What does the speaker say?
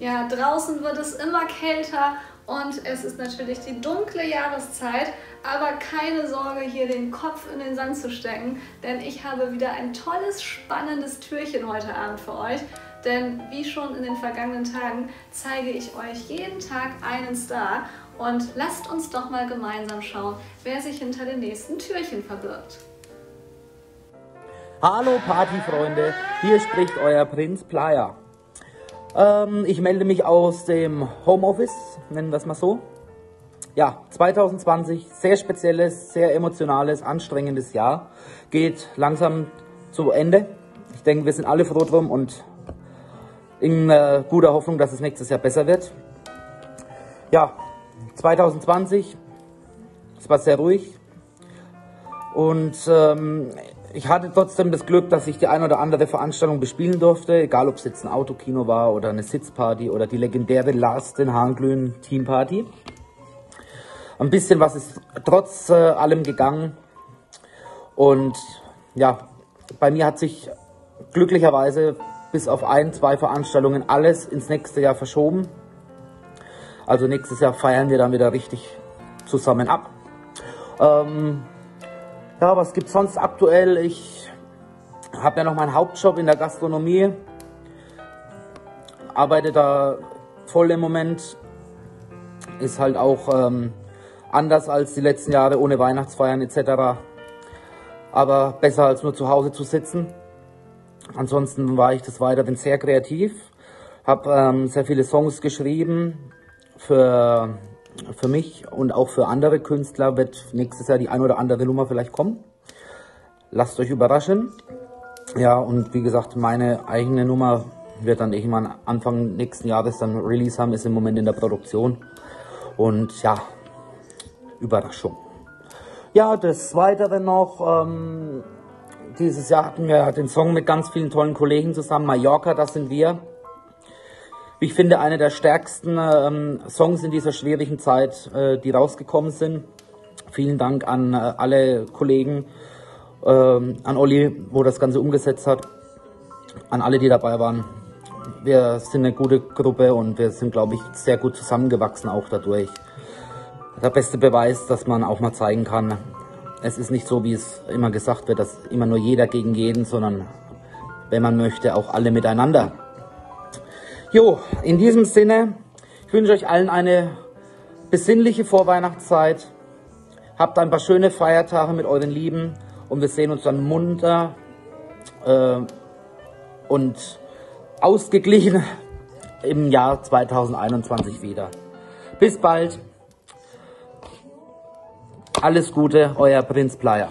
Ja, draußen wird es immer kälter und es ist natürlich die dunkle Jahreszeit, aber keine Sorge, hier den Kopf in den Sand zu stecken, denn ich habe wieder ein tolles, spannendes Türchen heute Abend für euch. Denn wie schon in den vergangenen Tagen zeige ich euch jeden Tag einen Star und lasst uns doch mal gemeinsam schauen, wer sich hinter den nächsten Türchen verbirgt. Hallo Partyfreunde, hier spricht euer Prinz Playa. Ähm, ich melde mich aus dem Homeoffice, nennen wir es mal so. Ja, 2020, sehr spezielles, sehr emotionales, anstrengendes Jahr. Geht langsam zu Ende. Ich denke, wir sind alle froh drum und in äh, guter Hoffnung, dass es nächstes Jahr besser wird. Ja, 2020, es war sehr ruhig und ähm, ich hatte trotzdem das Glück, dass ich die ein oder andere Veranstaltung bespielen durfte, egal ob es jetzt ein Autokino war oder eine Sitzparty oder die legendäre Last in Hahnglühen Teamparty. Ein bisschen was ist trotz äh, allem gegangen und ja, bei mir hat sich glücklicherweise bis auf ein, zwei Veranstaltungen alles ins nächste Jahr verschoben. Also nächstes Jahr feiern wir dann wieder richtig zusammen ab. Ähm, ja, was gibt's sonst aktuell? Ich habe ja noch meinen Hauptjob in der Gastronomie, arbeite da voll im Moment. Ist halt auch ähm, anders als die letzten Jahre ohne Weihnachtsfeiern etc. Aber besser als nur zu Hause zu sitzen. Ansonsten war ich des Weiteren sehr kreativ, habe ähm, sehr viele Songs geschrieben für, für mich und auch für andere Künstler wird nächstes Jahr die ein oder andere Nummer vielleicht kommen. Lasst euch überraschen. Ja, und wie gesagt, meine eigene Nummer wird dann irgendwann Anfang nächsten Jahres dann Release haben, ist im Moment in der Produktion. Und ja, Überraschung. Ja, des Weiteren noch, ähm, dieses Jahr hatten wir den Song mit ganz vielen tollen Kollegen zusammen. Mallorca, das sind wir. Ich finde, einer der stärksten ähm, Songs in dieser schwierigen Zeit, äh, die rausgekommen sind. Vielen Dank an äh, alle Kollegen, äh, an Olli, wo das Ganze umgesetzt hat, an alle, die dabei waren. Wir sind eine gute Gruppe und wir sind, glaube ich, sehr gut zusammengewachsen auch dadurch. Der beste Beweis, dass man auch mal zeigen kann, es ist nicht so, wie es immer gesagt wird, dass immer nur jeder gegen jeden, sondern wenn man möchte, auch alle miteinander. Jo, in diesem Sinne, ich wünsche euch allen eine besinnliche Vorweihnachtszeit. Habt ein paar schöne Feiertage mit euren Lieben und wir sehen uns dann munter äh, und ausgeglichen im Jahr 2021 wieder. Bis bald. Alles Gute, euer Prinz Playa.